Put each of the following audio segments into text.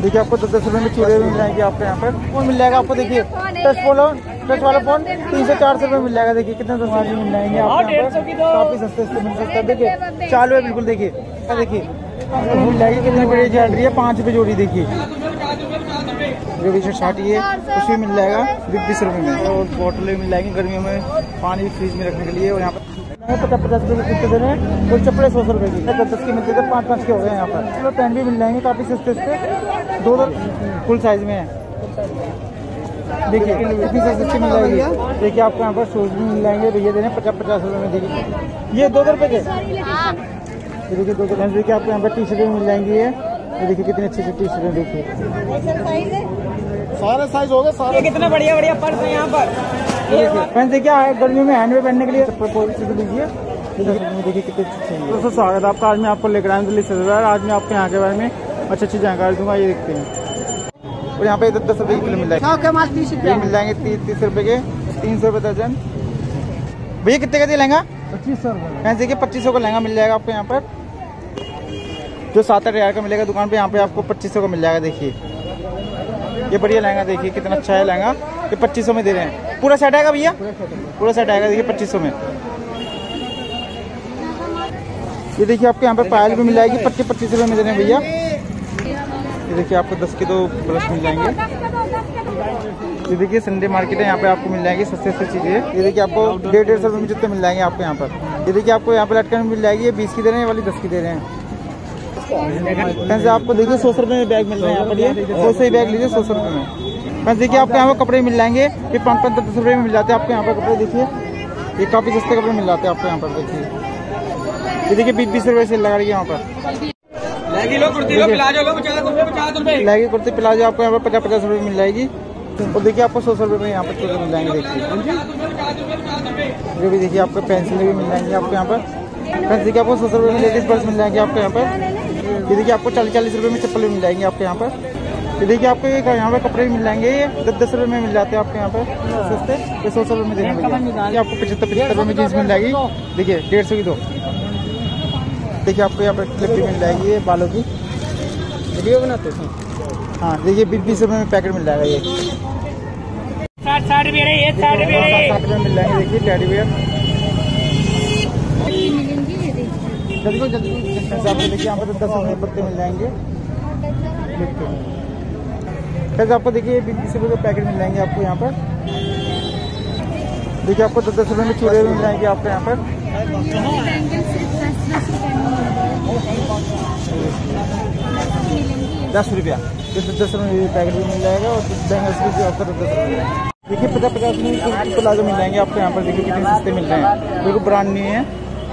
देखिए, आपको दस दस रुपए में चूड़े भी मिल जाएँगे आपको यहाँ पर। फ़ोन मिल जाएगा आपको, देखिए टच फ़ोन टच वाला फ़ोन, तीन सौ चार सौ रुपए मिल जाएगा। देखिए, कितने सस्ते में मिल जाएँगे आपको काफ़ी सस्ते सस्ते मिल सकते हैं। देखिए, चालू है, बिल्कुल, देखिए। देखिए, मिल जाएगी, कितने बड़ी ज्वेलरी है, पाँच रुपए जोड़ी, देखिए। जो भी शर्ट कुछ भी मिल जाएगा बीस रुपए में। और बोतलें भी मिल जाएँगी गर्मियों में, पानी फ्रीज में रखने के लिए, और यहाँ पर पचास पचास रुपए की कुर्ते दे रहे हैं। और चप्पड़े सौ सौ रुपए की। दस दस की मिलती है पाँच पाँच के हो गए यहाँ पर। चलो पेन भी मिल जाएँगे काफ़ी सस्ते सस्ते दो दो फुल साइज़ में है। देखिए कितनी सस्ती सस्ती मिल जाएगी। देखिए आपको यहाँ पर शूज़ भी मिल जाएँगे। भैया दे रहे हैं पचास पचास रुपए में देखिए। ये दो दो रुपए के? देखिए दो दो देखिए आपको यहाँ पर टी शर्ट भी मिल जाएँगी ये। ये देखिए कितनी अच्छी अच्छी टी शर्ट देखिए। सारे साइज़ हो गए सारे। कितने बढ़िया बढ़िया पर्स है यहाँ पर। फ्रेंड्स देखिए गर्मियों में हैंड पहनने के लिए देखिए कितने दोस्तों स्वागत है आपका। आज मैं आपको लेकर आया दिल्ली से आज मैं आपको यहाँ के बारे में अच्छी अच्छी जानकारी दूँगा। ये देखते हैं। और यहाँ पे दस दस रुपए की किलो मिल जाएगी। मिल जाएँगे तीस तीस रुपए के। तीन सौ रुपए दर्जन। भैया कितने का दिया लहंगा? पच्चीस सौ रुपये। देखिए पच्चीस सौ का लहंगा मिल जाएगा आपको यहाँ पर। जो सात आठ हज़ार का मिलेगा दुकान पे यहाँ पे आपको पच्चीस सौ का मिल जाएगा देखिए। ये बढ़िया लहंगा देखिए कितना अच्छा है लहंगा। ये पच्चीस सौ में दे रहे हैं। पूरा सेट आएगा भैया? पूरा सेट आएगा, देखिए पच्चीस सौ में। ये देखिए, आपको यहाँ पर पायल भी मिल जाएगी, पच्चीस पच्चीस रुपये में दे रहे हैं भैया। ये देखिए, आपको दस के दो ब्रश मिल जाएँगे। ये देखिए संडे मार्केट है, यहाँ पे आपको मिल जाएगी सस्ते सस्ते चीज़ें। ये देखिए, आपको डेढ़ डेढ़ सौ रुपये में जूते मिल जाएँगे आपको यहाँ पर। ये देखिए, आपको यहाँ पर लटकन मिल जाएगी, ये बीस की दे रहे हैं वाली दस की दे रहे हैं। आपको देखिए, सौ सौ रुपये में बैग मिल रहे हैं यहाँ पर सौ से बैग लीजिए, सौ सौ रुपये में। बस देखिए आपको यहाँ पर कपड़े मिल जाएँगे। ये पाँच पाँच दस रुपये में मिल जाते हैं आपको यहाँ पर कपड़े देखिए। ये काफ़ी सस्ते कपड़े मिल जाते हैं आपको यहाँ पर देखिए। ये देखिए बीस बीस रुपये से लगा रही है यहाँ पर। लहंगी कुर्ती प्लाजो आपको यहाँ पर पचास पचास रुपये मिल जाएगी। और देखिए आपको सौ सौ रुपये में यहाँ पर चूड़े मिल जाएँगे देखिए। जो। भी देखिए आपको पेंसिलें भी मिल जाएँगी आपको यहाँ पर। पेंसिल देखिए आपको सौ सौ रुपये में लेडीज़ पर्स मिल जाएँगे आपको यहाँ पर। ये देखिए आपको चालीस चालीस रुपये में चप्पल भी मिल जाएँगे आपको यहाँ पर। ये देखिए आपको ये यहाँ पे कपड़े भी मिल जाएँगे ये दस दस रुपये में मिल जाते हैं आपको यहाँ पर सस्ते ये सौ सौ रुपये में देंगे ये आपको पचहत्तर पचहत्तर रुपये में जीन्स मिल जाएगी। देखिए डेढ़ सौ की दो। देखिए आपको यहाँ पर क्लिप भी मिल जाएगी ये बालों की। वीडियो बनाते हैं? हाँ देखिए बीस बीस रुपये में पैकेट मिल जाएगा ये। साठ साठ रुपये साठ मिल जाएँगे देखिए टैडी बियर जल्दी जल्दी आपको देखिए यहाँ पर दस रुपये पत्ते मिल जाएँगे। कैसे आपको देखिए बीस रुपये के पैकेट मिल जाएँगे आपको यहाँ पर। देखिए आपको दस दस रुपये में चूड़े मिल जाएँगे आपको यहाँ पर। दस रुपया। दस दस रुपये में पैकेट भी मिल जाएगा और बैंगल्स भी आपको दस दस रुपये देखिए पचास पचास में प्लाजो मिल जाएँगे आपको यहाँ पर। देखिए कितने सस्ते मिल रहे हैं। बिल्कुल ब्रांड नहीं है।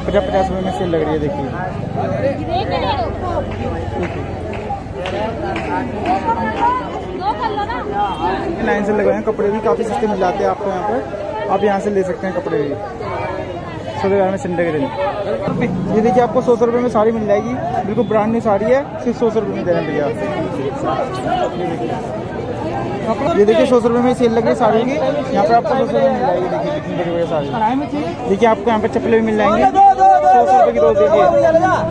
पचास पचास रुपये में सेल लग रही है देखिए। लाइन से लगाए हैं। कपड़े भी काफ़ी सस्ते मिल जाते हैं आपको यहाँ पर। आप यहाँ से ले सकते हैं कपड़े भी। सौदे में संडे के दिन। ये देखिए आपको सौ सौ रुपये में साड़ी मिल जाएगी। बिल्कुल ब्रांड न्यू साड़ी है। सिर्फ़ सौ सौ रुपये में दे रहे हैं भैया। ये देखिए सौ सौ रुपये में सेल लग रही है साड़ी की। यहाँ पर आपको सौ सौ रुपये मिल जाएगी। देखिए कितनी बड़ी बड़ी साड़ी। देखिए आपको यहाँ पे चप्पलें भी मिल जाएँगी। सौ सौ रुपये की रोज देखिए।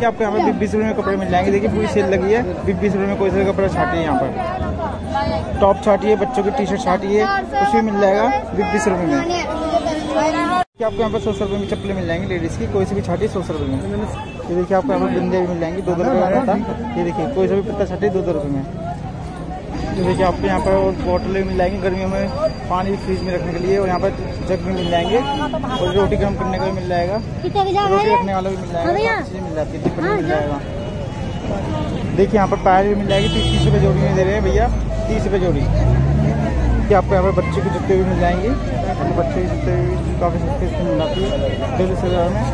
आपको यहाँ पे बीस रुपये में कपड़े मिल जाएँगे। देखिए पूरी सेल लगी है। बीस बीस रुपये में कोई सा कपड़ा छाटी है यहाँ पर। टॉप छाटी है बच्चों की टी शर्ट छाटी है कुछ भी मिल जाएगा बीस रुपये में। देखिए, आपको यहाँ पर सौ सौ रुपये में चप्पलें मिल जाएँगी लेडीज़ की, कोई सी भी छाटी सौ सौ रुपये में। ये देखिए, आपको यहाँ पर बिंदे भी मिल जाएँगी, दो दो रुपये था ये देखिए, कोई सा भी पत्ता छाटी दो दो रुपये में। ये देखिए, आपको यहाँ पर बॉटलें भी मिल जाएँगी गर्मियों में, पानी फ्रीज में रखने के लिए, और यहाँ पर जग भी मिल जाएँगे, और रोटी गर्म करने का भी मिल जाएगा, रोटी रखने वाला भी मिल जाएगा मिल जाती है देखिए, यहाँ पर पायल भी मिल जाएगी, तीस तीस रुपये जोड़ी में दे रहे हैं भैया। तीस रुपये जोड़ी कि आपको यहाँ पर बच्चे के जूते भी मिल जाएँगे? आपको बच्चे के जूते भी काफ़ी सस्ते से मिल जाती है। डेढ़ सौ हज़ार में।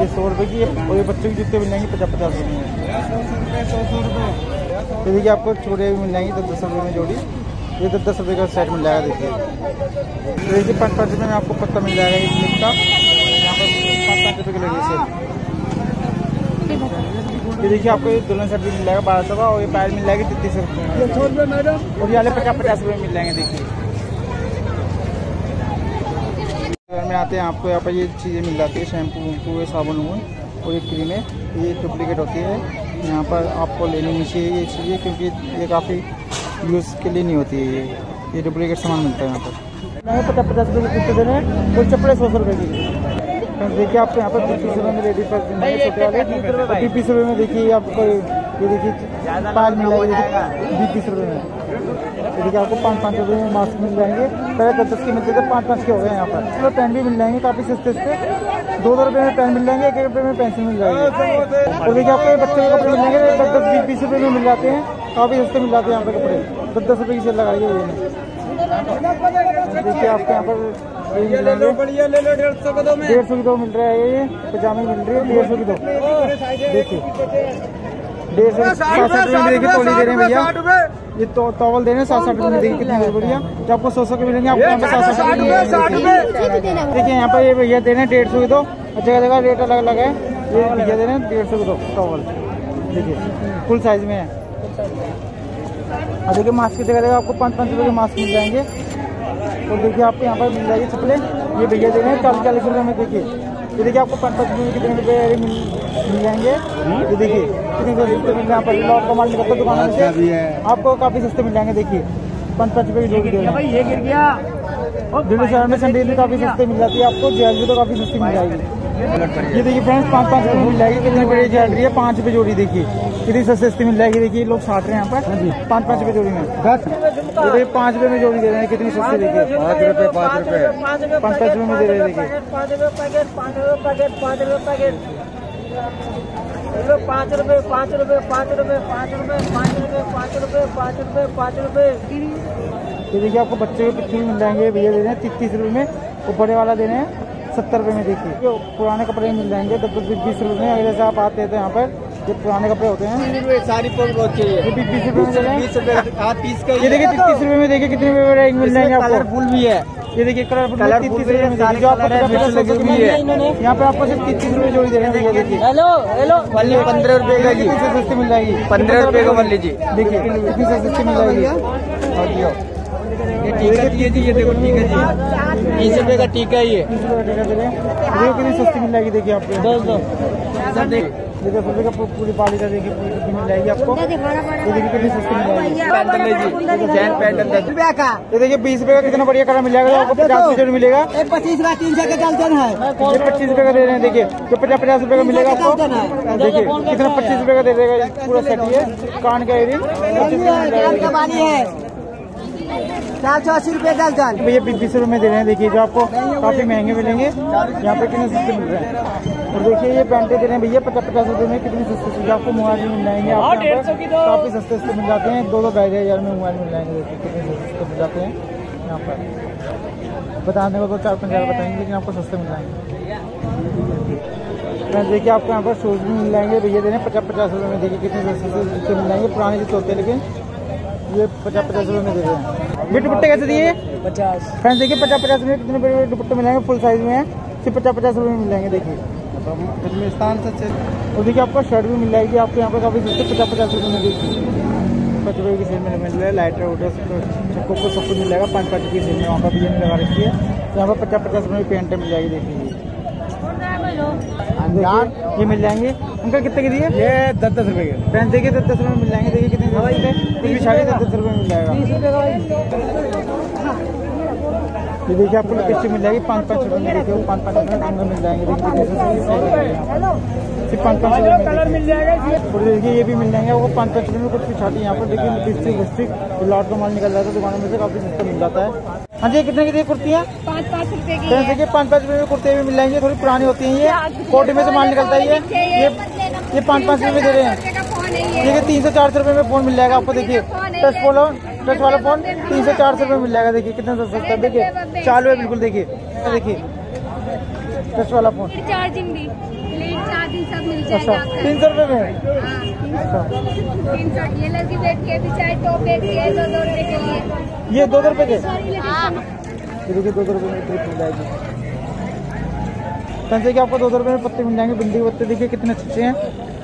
ये सौ रुपये की और ये बच्चों के जूते मिल जाएँगे पचास पचास रुपये में। सौ सौ रुपये तो देखिए आपको चूड़े भी मिल जाएँगी दस दस रुपये में जोड़ी। ये दस दस रुपये का सेट मिल जाएगा देखिए। तो देखिए पाँच पाँच रुपये में आपको पत्ता मिल जाएगा एक का। यहाँ पर पाँच पाँच रुपये की। ये देखिए आपको ये सेट भी मिल जाएगा बारह सौ का और ये पैर मिल जाएगी तैतीस रुपये में। मैडम। और ये वाले पचास पचास रुपये मिल जाएँगे देखिए। घर में आते हैं आपको यहाँ पर ये चीज़ें मिल जाती है शैम्पू वैम्पू ये साबुन वून और ये क्रीमें ये डुप्लीकेट होती है। यहाँ पर आपको लेनी नहीं चाहिए ये चीज़ें क्योंकि ये काफ़ी यूज़ के लिए नहीं होती है ये। ये डुप्लीकेट सामान मिलता है यहाँ पर। पचास पचास रुपये की कुर्ते दे रहे हैं और चप्पड़े सौ सौ रुपये की। देखिए आपको यहाँ पर बीस रुपये में रेडी पर वाले। बीस में देखिए आपको ये देखिए पाँच मिल जाएगा। बीस रुपये में देखिए आपको पाँच पाँच रुपये में मास्क मिल जाएँगे। पहले दस दस के मिलते थे पाँच पाँच के हो गए यहाँ पर। चलो पेन भी मिल जाएँगे काफ़ी सस्ते सस्ते दो दो रुपये में पेन मिल जाएँगे एक रुपये में पेंसिल मिल जाएगी। और देखिए आपको बच्चे के कपड़े मिल जाएँगे दस दस बीस बीस रुपये में मिल जाते हैं। काफ़ी सस्ते मिल जाते हैं यहाँ पर कपड़े। दस दस रुपये की सेल है देखिए आपको यहाँ पर डेढ़ सौ का दो डेढ़ सौ की दो मिल रहा है ये पजामे मिल रही है डेढ़ सौ की दो देखिए डेढ़ सौ साठ साठ रुपये देखिए तोली दे रहे हैं भैया। ये तो टॉवल दे रहे हैं साठ साठ रुपये देखिए कितनी बढ़िया जो आपको सौ सौ के मिलेंगे आपको यहाँ पर साठ साठ रुपये। देखिए यहाँ पर ये भैया दे रहे हैं डेढ़ सौ की दो। जगह जगह रेट अलग अलग है। ये भैया दे रहे हैं डेढ़ सौ की दो टॉवल देखिए फुल साइज़ में है। और देखिए मास्क की जगह जगह आपको पाँच पाँच रुपये के मास्क मिल जाएँगे। और देखिए आपको यहाँ पर मिल जाएगी चप्पलें। ये भैया दे रहे हैं चालीस चालीस रुपये में देखिए। ये देखिए आपको पाँच पाँच रुपये कितने रुपये मिल मिल जाएँगे। ये देखिए कितने सस्ते मिल यहाँ पर। लॉट का माल निकलता है दुकानों से। आपको काफ़ी सस्ते मिल जाएँगे देखिए। पाँच पाँच रुपये की जोड़ी रहे हैं। ये गिर गया। दिल्ली शहर में सैंडल भी काफ़ी सस्ते मिल जाती है आपको ज्वेलरी तो काफ़ी सस्ती मिल जाएगी। ये देखिए फ्रेंड्स पाँच पाँच रुपये मिल जाएगी कितनी बड़ी ज्वेलरी है? पाँच रुपये जोड़ी देखिए। कितनी सस्ती सस्ती मिल जाएगी देखिए लोग छाट रहे हैं यहाँ पर। पाँच पाँच रुपये जोड़ी में। दस ये देखिए पाँच रुपये में जोड़ी दे रहे हैं कितनी सस्ती देखिए। पाँच रुपए पाँच रुपए। पाँच पाँच रुपये में दे रहे हैं देखिए। पाँच रुपए पैकेट पाँच रुपए पैकेट पाँच रुपए पैकेट पाँच रुपए पाँच रुपए पाँच रुपए पाँच रुपए पाँच रुपए पाँच रुपए पाँच रुपए पाँच रुपए। ये देखिए आपको बच्चे के पिक्चर मिल जाएँगे भैया दे रहे हैं तीस तीस रुपये में। वो बड़े वाला दे रहे हैं सत्तर रुपये में देखिए जो पुराने कपड़े मिल जाएँगे दस दस बीस रुपये में जैसे आप आते तो यहाँ पर जो पुराने कपड़े होते हैं। सारी पोल बहुत चाहिए। ये बीस बीस रुपये में बीस रुपए ये देखिए तीस रुपये में देखिए कितने रुपये मिल जाएँगे आपको। कलरफुल भी है। ये देखिए जो है, है। इन्होंने यहाँ पे आपको सिर्फ़ तीस रुपये जोड़ी दे रहे हैं देखिए हेलो हेलो वाली पंद्रह रुपए का जी। सस्ती मिल जाएगी। पंद्रह रुपए का वन लीजिए देखिए कितनी सस्ती मिल जाएगी। टीका दिए जी ये देखो टीका जी। तीस रुपए का टीका है ये। दे हैं कितनी सस्ती मिल जाएगी देखिए आपको। दो दो सर देख ये दस का पूरी पाली का देखिए पूरी मिल जाएगी आपको। ये देखिए कितनी सस्ती मिल जाएगी। है चैन पैंटल दस रुपया का ये देखिए बीस रुपए का कितना बढ़िया कलर मिल जाएगा आपको पचास रुपये मिलेगा। पच्चीस का तीन सौ का चलते है। ये पच्चीस रुपए का दे रहे हैं देखिए जो पचास पचास रुपये का मिलेगा आपको। देखिए कितना पच्चीस रुपये का दे देगा पूरा सेट ये कान का एरिंग है। चार सौ अस्सी रुपए दर्जन भैया बीस बीस रुपये में दे रहे हैं। देखिए जो आपको काफ़ी महँगे मिलेंगे यहाँ पे कितने सस्ते मिल रहे हैं। और देखिए ये पैंटे दे रहे हैं भैया पचास पचास रुपये में कितनी सस्ती सस्ती। आपको मोबाइल भी मिल जाएँगे आपको काफ़ी सस्ते सस्ते मिल जाते हैं। दो दो ढाई ढाई हज़ार में मोबाइल मिल जाएँगे देखिए कितने सस्ते मिल जाते हैं। यहाँ पर। बताने को तो चार पाँच हज़ार बताएँगे लेकिन आपको सस्ते मिल जाएँगे। फ्रेंड्स देखिए आपको यहाँ पर शूज़ भी मिल जाएँगे। भैया दे रहे हैं पचास पचास रुपये में। देखिए कितने सस्ते से जूते मिल जाएँगे। पुराने जूते होते हैं लेकिन ये पचास पचास रुपये में दे रहे हैं। ये दुपट्टे कैसे दिए? पचास। फ्रेंड्स देखिए पचास पचास रुपये कितने बड़े बड़े दुपट्टे मिलेंगे फुल साइज़ में। है सिर्फ़ पचास पचास रुपये में मिल जाएँगे देखिए स्थान से और देखिए आपको शर्ट भी मिल जाएगी आपको यहाँ पर काफ़ी सस्ते पचास पचास रुपये में देखिए। पाँच रुपये की सेल में मिल रहा है लाइटर वाइटर सबको को सब कुछ मिल जाएगा पाँच पाँच रुपये की सेल में वहाँ पर भी लगा रखी है। तो यहाँ पर पचास पचास रुपये की पेंट मिल जाएगी देखिए, ये मिल जाएँगे। अंकल कितने के दिए? ये दस दस रुपए के। फ्रेंड देखिए दस दस रुपए में मिल जाएँगे। देखिए कितने हैं दस दस रुपए मिल जाएगा। ये देखिए आपको लिपस्टिक मिल जाएगी पाँच पाँच रुपये। में देखिए पाँच पाँच रुपये में मिल जाएँगे। देखिए सिर्फ़ पाँच पाँच रुपये में कलर मिल जाएगा और देखिए ये भी मिल जाएँगे। आपको पाँच पाँच रुपये में कुछ कुछ आती है। यहाँ पर देखिए लिपस्टिक विस्टिक लॉट का माल निकल जाता है दुकानों में से काफ़ी सस्ता मिल जाता है। हाँ जी कितने की कुर्तियाँ? पाँच पाँच की देखिए पाँच पाँच रुपये में कुर्ते भी मिल जाएँगे थोड़ी पुरानी होती है ये। कोटी में से माल निकलता है ये। ये ये पाँच पाँच रुपये दे रहे हैं। देखिए तीन सौ चार सौ रुपये में फ़ोन मिल जाएगा। आपको देखिए टच फ़ोन टच वाला फ़ोन तीन सौ चार सौ रुपये मिल जाएगा। देखिए कितना सस्ता है। देखिए चालू है बिल्कुल देखिए। देखिए। टच वाला फ़ोन चार्जिंग भी। प्लेट सब मिल अच्छा जाएगा तीन सौ रुपये में? हाँ, तीन सौ। ये दो दो रुपए के लिए। दो दो रुपये के? हाँ। देखिए दो दो रुपये में ट्रिप मिल जाएगी। पैसे के आपको दो सौ रुपये में पत्ते मिल जाएँगे बिंदी के पत्ते। देखिए कितने अच्छे हैं।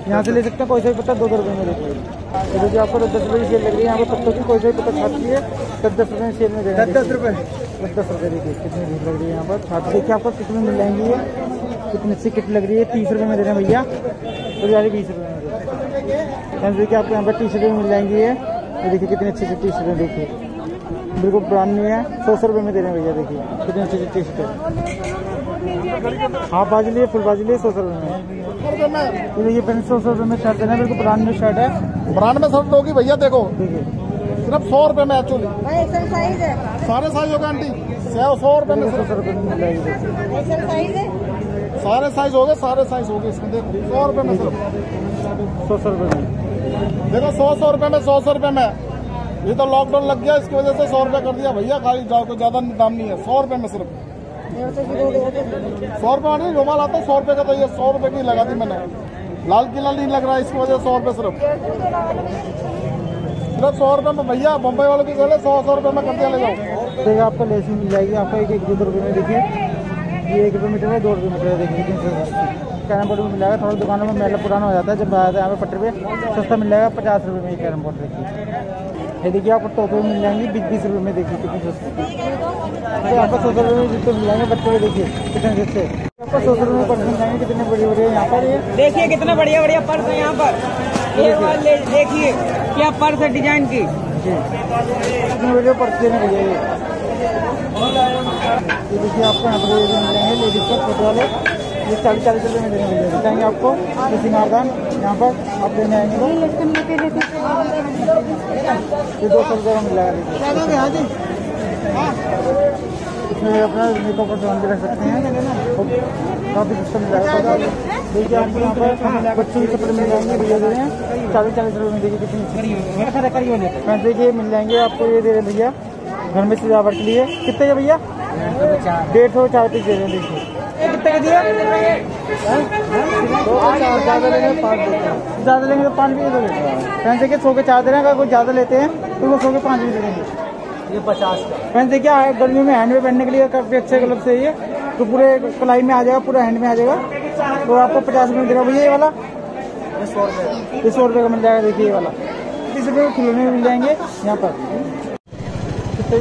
यहाँ से ले सकते हैं कोई सा भी पत्ता दो दो रुपये में देखिए ये देखिए आपको दस दस रुपये की सेल लग रही है यहाँ पर पत्तों की कोई सा भी पत्ता छाती है दस दस रुपये में सेल में दस रुपए? दस दस रुपये देखिए कितनी भीड़ लग रही है यहाँ पर। छाती देखिए आपको कितने मिल जाएँगी ये। कितनी अच्छी किट लग रही है तीस रुपये में दे रहे हैं भैया। और यार बीस रुपये में दे रहे हैं। देखिए आपको यहाँ पर टी शर्टें मिल जाएँगी ये। देखिए कितनी अच्छी अच्छी टी शर्टें देखिए। बिल्कुल ब्रांड न्यू है सौ सौ रुपये में दे रहे हैं भैया देखिए। कितनी अच्छी अच्छी टी शर्टें हाफ़ बाजी लिए फुल बाजी लिए सौ सौ रुपये में। ये देखिए फ्रेंड्स सौ सौ रुपये में शर्ट देना बिल्कुल ब्रांड न्यू शर्ट है ब्रांड में सब लोगी भैया देखो सिर्फ़ सौ रुपए में एक्चुअली सारे साइज़ होगा आंटी सौ सौ रुपए में सौ सौ रुपये में मिल जाएगी है सारे साइज़ हो गए सारे साइज़ हो गए इसमें देखो सौ रुपए में सिर्फ़ सौ सौ रुपये में देखो सौ सौ रुपए में सौ सौ रुपए में ये तो लॉकडाउन लग गया इसकी वजह से सौ रुपए कर दिया भैया खाली जाओ को ज़्यादा दाम नहीं है सौ रुपए में सिर्फ़ सौ रुपए नहीं, रुमाल आता है, सौ रुपये का तो ये सौ रुपये की लगा दी मैंने। लाल किला नहीं लग रहा है, इसकी वजह से सौ रुपये सिर्फ़। सिर्फ़ सौ रुपये में भैया, बम्बई वालों की गले सौ सौ रुपये में कर दिया, ले जाओ। देखिए आपको लेस मिल जाएगी, आपको एक एक, दो रुपये में देखिए। ये एक रुपये मीटर है, दो रुपये मीटर है, देखिए, कितनी सस्ती कैरम बोर्ड भी मिल जाएगा, थोड़ा दुकानों में मेला पुराना हो जाता है, जब आया था यहाँ पे पट्टे पे, सस्ता मिल जाएगा, पचास रुपये में ये कैरम बोर्ड देखिए। ये देखिए आपको टोपे मिल जाएँगी बीस बीस रुपये में देखिए कितनी सस्ती तो आपको सौ सौ रुपये में जूते मिल जाएँगे बच्चों के देखिए कितने सस्ते आपको सौ सौ रुपये में पर्स मिल जाएँगे कितने बड़े बड़े यहाँ पर देखिए कितना बढ़िया बढ़िया पर्स है यहाँ पर। ये देखिए। क्या पर्स है डिज़ाइन की। कितने बड़े पर्स देने भैया ये। ये देखिए आपको यहाँ पर मिल जाएँगे लेडीज़ का छोटे वाले। ये चालीस चालीस रुपये में देने जाएँगे चाहेंगे आपको सिंगारदान यहाँ पर आप लेने आएँगे। तो ये दो सौ रुपये का मिल जाएगा हाँ। इसमें अपना मेकअप का सामान भी रख सकते हैं। काफ़ी सस्ता मिल जाएगा देखिए आपको यहाँ पर बच्चों के कपड़े मिल जाएँगे भैया दे रहे हैं। चालीस चालीस रुपये में देखिए कितनी फ्रेंड्स देखिए मिल जाएँगे आपको ये दे रहे हैं भैया। घर में सजावट के लिए। कितने के भैया? डेढ़ सौ चार पीस दे रहे हैं देखिए। ज़्यादा लेंगे तो पाँच भी फ्रेंड्स देखिए सौ के चार दे रहे हैं अगर कोई ज़्यादा लेते हैं तो वो सौ के पाँच भी दे देंगे ये पचास फ्रेंड्स देखिए गर्मियों में हैंड में पहनने के लिए काफ़ी अच्छे ग्लव चाहिए तो पूरे कलाई में आ जाएगा पूरा हैंड में आ जाएगा तो आपको पचास रुपये में देगा भैया ये वाला सौ ये सौ रुपये का मिल जाएगा देखिए ये वाला तीस रुपये के खिलौने मिल जाएँगे यहाँ पर कितने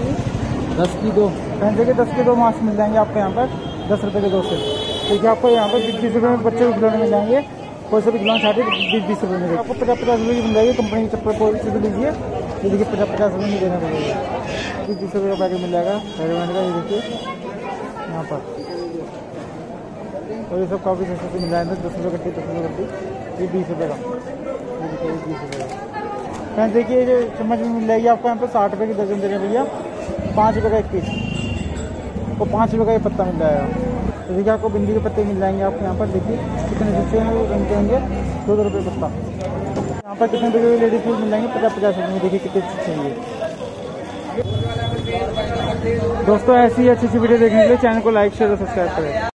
दस की दो। फ्रेंड्स देखिए दस के दो मास्क मिल जाएँगे आपको यहाँ पर। दस रुपये के दो से देखिए आपको यहाँ पर बीस बीस रुपये में बच्चे को खिलौने मिल जाएँगे। कोई से भी खिलौना चाहते बीस बीस रुपये में देगा। आपको पचास पचास रुपये की मिल जाएगी, कंपनी की चप्पल कोई भी लीजिए। ये देखिए पचास पचास रुपये में देना पड़ेगा। बीस बीस रुपये का पैकेट मिल जाएगा। हेलमेट का, ये देखिए। यहाँ पर। और ये सब काफ़ी सस्ते से मिल जाएँगे, दस रुपये कट्टी, दस रुपये कट्टी। ये बीस रुपये का। ये देखिए बीस रुपये का। देखिए ये चम्मच भी मिल जाएगी आपको यहाँ पर साठ रुपये की दर्जन दे रहे हैं भैया। पाँच रुपये का एक पीस। और पाँच रुपये का ये पत्ता मिल जाएगा। तो देखिए आपको भिंडी के पत्ते मिल जाएँगे आपको यहाँ पर। देखिए कितने सस्ते हैं वो बनते होंगे दो दो रुपये पत्ता। यहाँ पर कितने रुपये लेडीज़ फ़ूड मिल जाएँगे? पचास पचास रुपये देखिए कितने सस्ते हैं दोस्तों, ऐसी अच्छी अच्छी वीडियो देखने के लिए चैनल को लाइक शेयर और सब्सक्राइब करें।